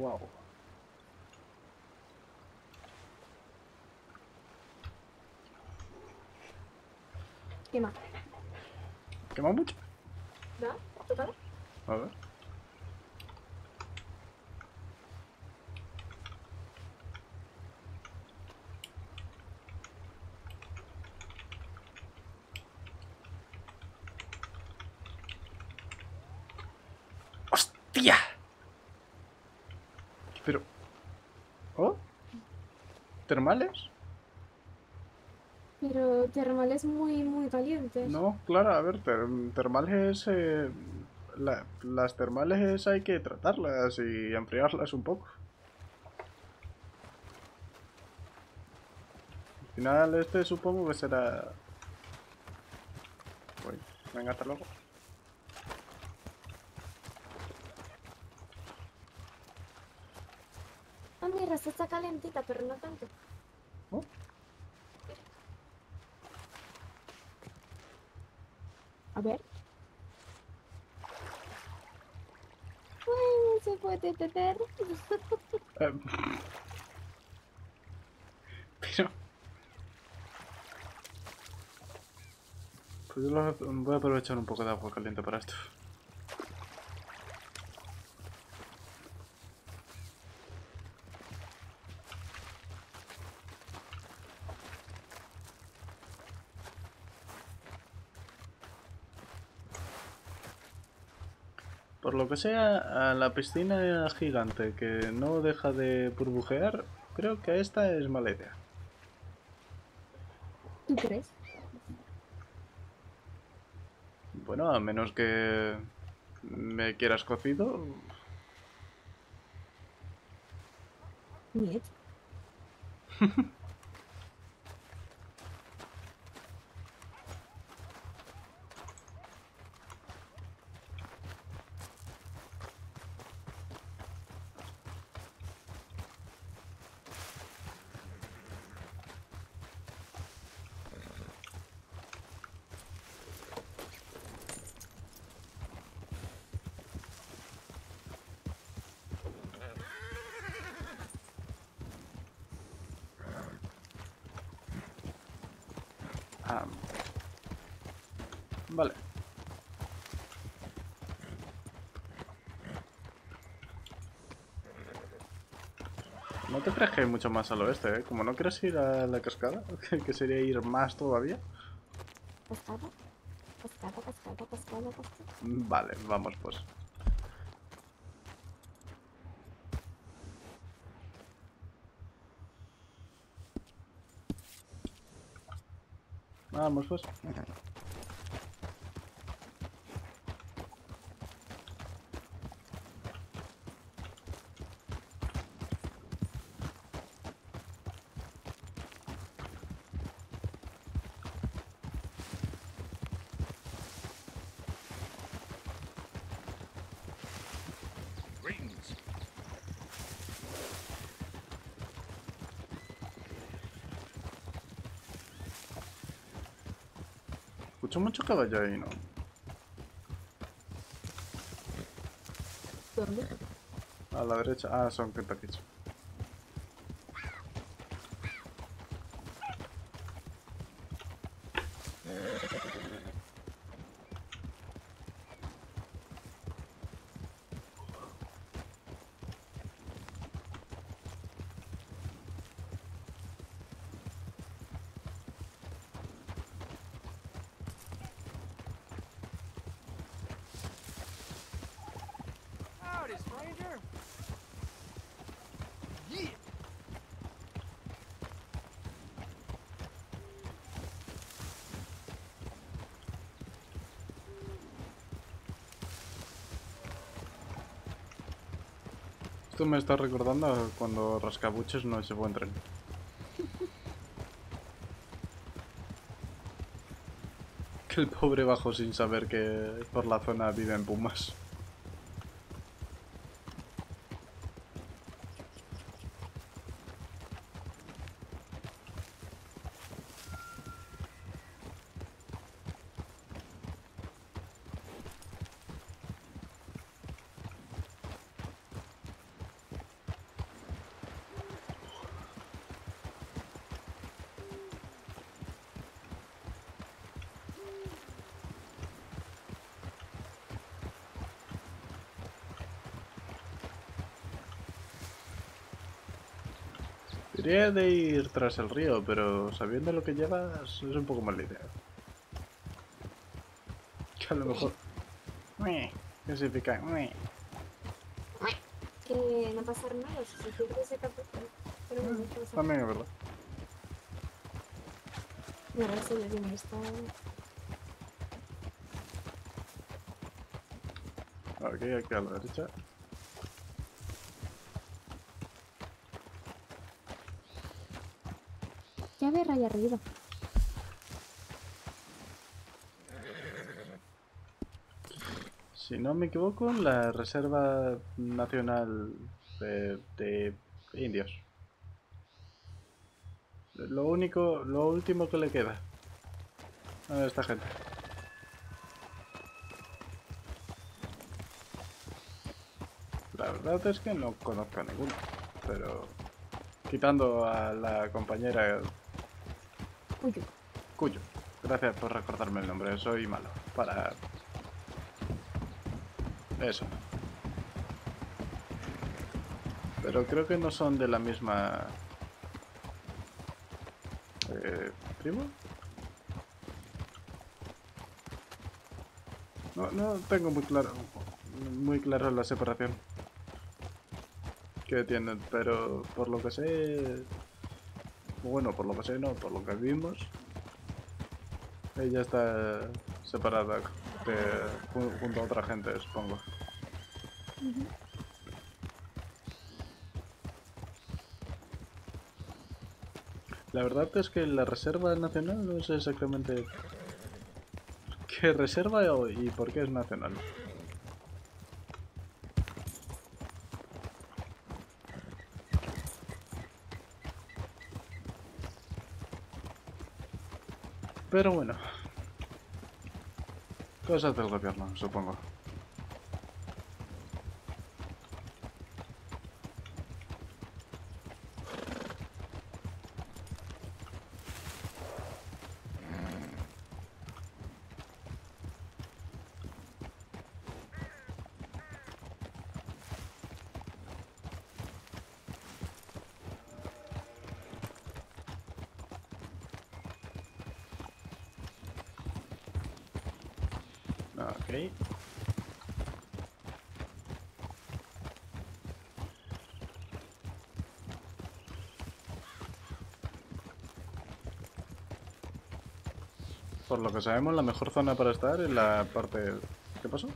Wow. Quema. ¿Quema mucho? ¿Da? ¿Tócalo? A ver. ¡Hostia! Pero... ¿Oh? ¿Termales? Pero termal es muy, muy caliente. No, claro, a ver, ter- termales... eh, la- las termales hay que tratarlas y enfriarlas un poco. Al final este supongo que será... Venga, hasta luego. Esta está calentita, pero no tanto. Oh. A ver. Bueno, se puede beber. Eh, Pero... Pues yo voy a aprovechar un poco de agua caliente para esto. Que sea, a la piscina gigante que no deja de burbujear, creo que esta es mala idea. ¿Tú crees? Bueno, a menos que me quieras cocido. Niet. Ah. Vale. No te crees que hay mucho más al oeste, ¿eh? Como no quieres ir a la cascada, que sería ir más todavía. Cascada. Cascada, cascada, cascada, cascada. Vale, vamos pues. Vamos pues. Escucho mucho caballo ahí, ¿no? ¿Dónde? A la derecha. Ah, son Kentuckys. Esto me está recordando cuando Rascabuches no se fue en tren. Que el pobre bajó sin saber que por la zona viven pumas. Diría de ir tras el río, pero sabiendo lo que llevas es un poco mala idea. Que a lo mejor... ¿Qué significa? Que no pasar nada si se pierde ese capítulo. Pero bueno, ¿qué pasa? También es verdad. Eso esta. Aquí, aquí a la derecha. Raya arriba. Si no me equivoco, la Reserva Nacional de, de Indios. Lo único, lo último que le queda a esta gente. La verdad es que no conozco a ninguno, pero quitando a la compañera Uy, uy. Cuyo. Gracias por recordarme el nombre, soy malo. Para... Eso. Pero creo que no son de la misma... Eh, ¿Tribu? No, no tengo muy claro, muy claro la separación que tienen, pero por lo que sé, bueno, por lo que sé no, por lo que vimos, ella está separada de- ju- junto a otra gente, supongo. La verdad es que la Reserva Nacional no sé exactamente qué reserva y por qué es nacional. Pero bueno. Cosas del gobierno, supongo. Ok. Por lo que sabemos, la mejor zona para estar es la parte... ¿Qué pasó?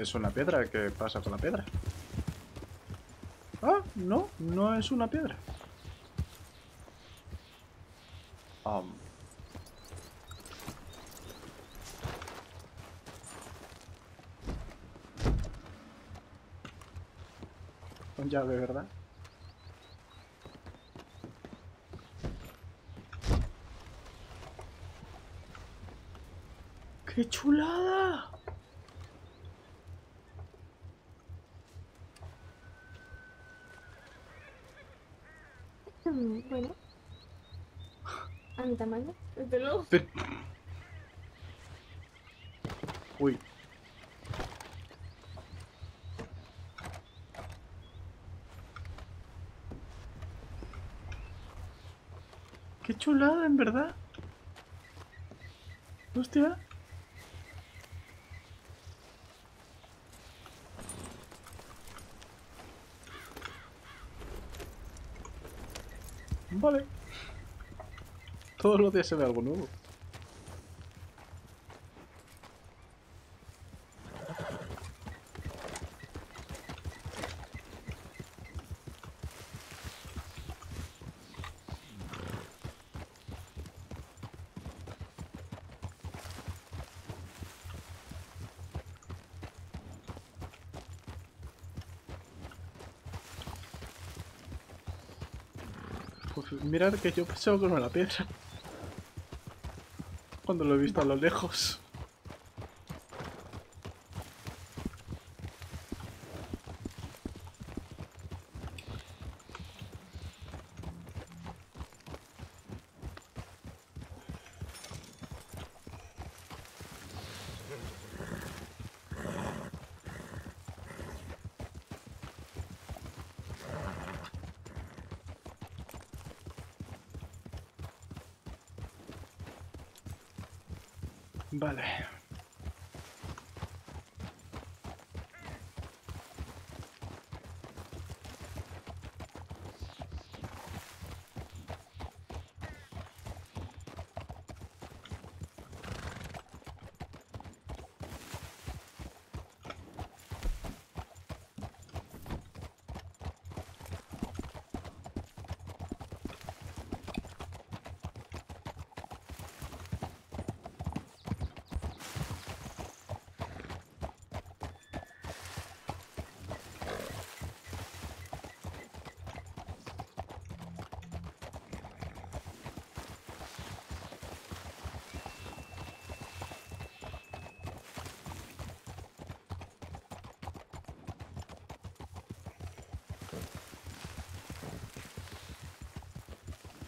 Es una piedra. ¿Qué pasa con la piedra? Ah, no, no es una piedra. Am. Con llave, ¿verdad? ¡Qué chulada! Mm, Bueno. A mi tamaño, desde luego. Uy. Qué chulada, en verdad. Hostia. Vale. Todos los días se ve algo nuevo. Pues mirad que yo pensaba con una piedra. Cuando lo he visto a lo lejos. Vale.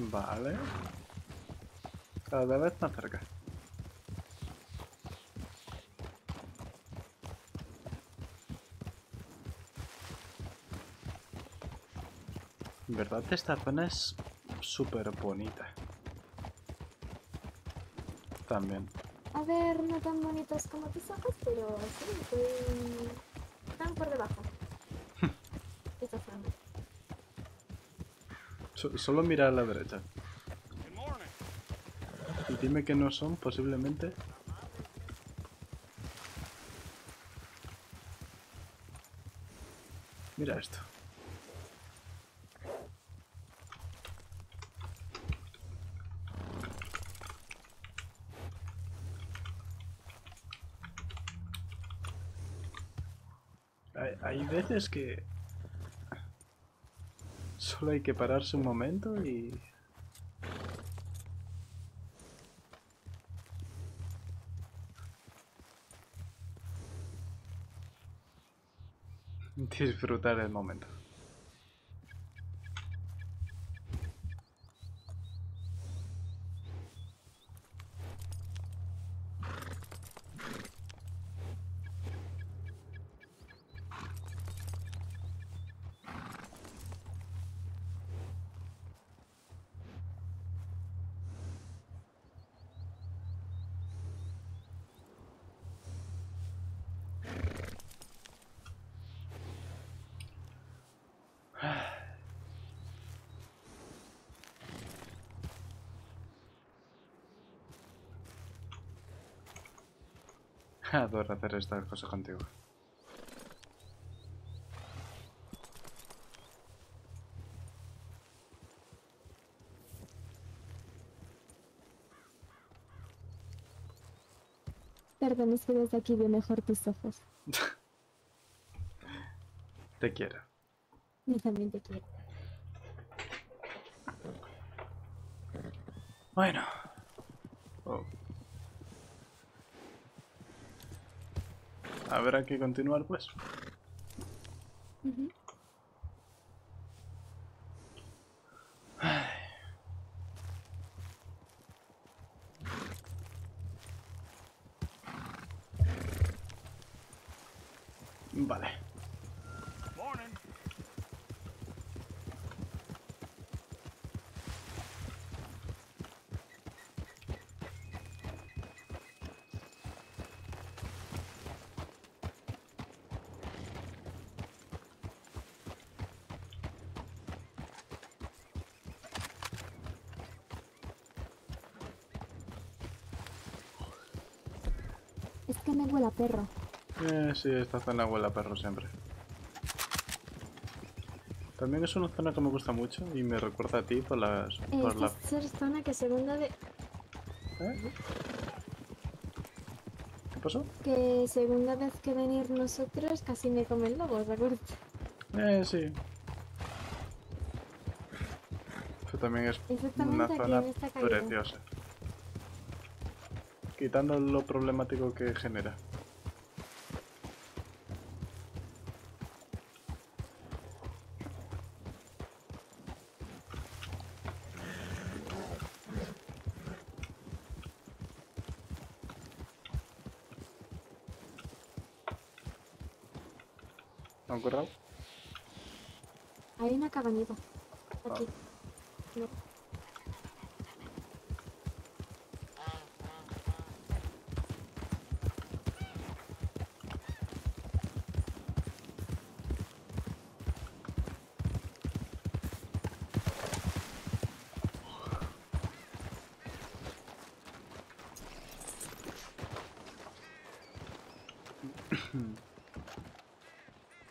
Vale. Cada vez más cerca. En verdad esta zona es súper bonita. También. A ver, no tan bonitos como tus ojos, pero sí, estoy... están por debajo. Esta zona. So- solo mira a la derecha. Y dime que no son, posiblemente. Mira esto. Hay, hay veces que solo hay que pararse un momento y disfrutar el momento. Adoro hacer esta cosa contigo. Perdón, es que desde aquí veo mejor tus ojos. Te quiero. Yo también te quiero. Bueno. Habrá que continuar pues. Morning. Es que me huele a perro. Eh, sí, esta zona huele a perro siempre. También es una zona que me gusta mucho y me recuerda a ti por las... Eh, Por esta la... es zona que segunda de... ¿Eh? ¿Qué pasó? que segunda vez que venir nosotros casi me come el lobo, ¿te acuerdas? Eh, sí. Esto también es Exactamente una zona preciosa. Quitando lo problemático que genera. ¿No han? Hay una cabañita. Aquí. No.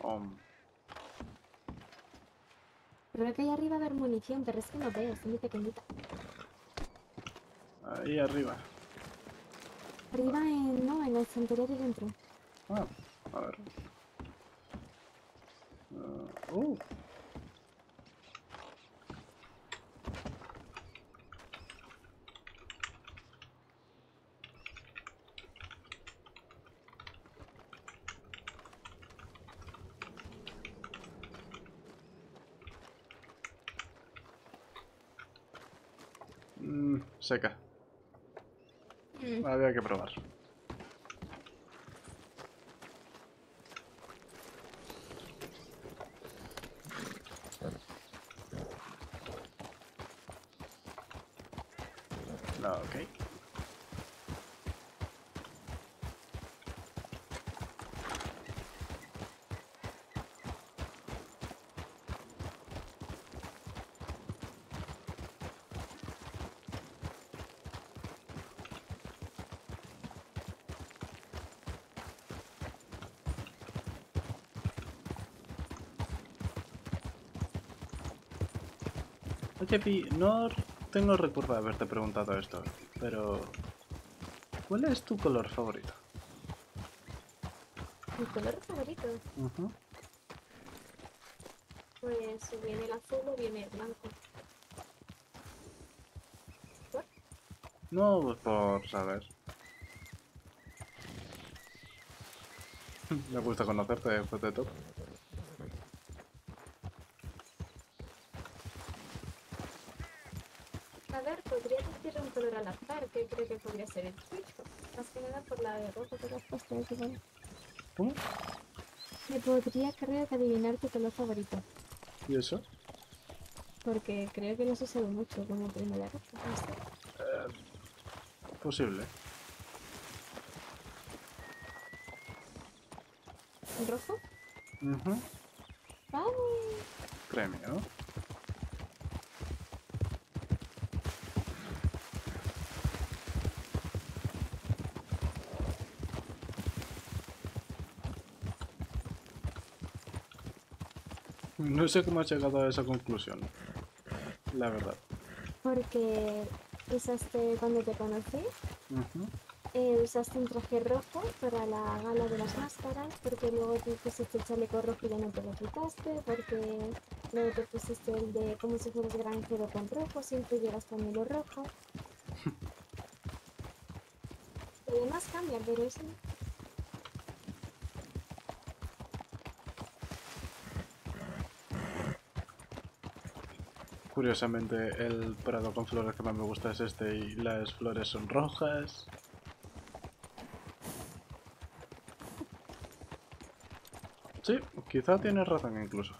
Om. Creo que ahí arriba va a haber munición, pero es que no veo, es muy pequeñita. Ahí arriba. Arriba en. no, en la estantería de dentro. Ah, a ver. Ah, uh. Mm, seca. Había que probar. No, ok. Oye, Pi, no tengo recuerdo de haberte preguntado esto, pero... ¿Cuál es tu color favorito? Mi color favorito. Pues o viene el azul o viene el blanco. ¿Por? No, pues por saber. Me gusta conocerte después de todo. A ver, podría decir un color al azar, que creo que podría ser el tuyo. Más que nada por la de rojo que le has puesto ahí, bueno. ¿Cómo? Me podría creo que adivinar tu color favorito. ¿Y eso? Porque creo que lo has usado mucho como prima de rojo. No sé. Posible. ¿El rojo? Ujú. Vale. Premio, ¿no? Sé cómo has llegado a esa conclusión. La verdad. Porque usaste, cuando te conocí, eh, usaste un traje rojo para la gala de las máscaras, porque luego te pusiste el chaleco rojo y ya no te lo quitaste, porque luego te pusiste el de como si fueras granjero con rojo, siempre llevas pañuelo rojo. Y además cambia, pero eso Curiosamente, el prado con flores que más me gusta es este y las flores son rojas. Sí, quizá tienes razón incluso.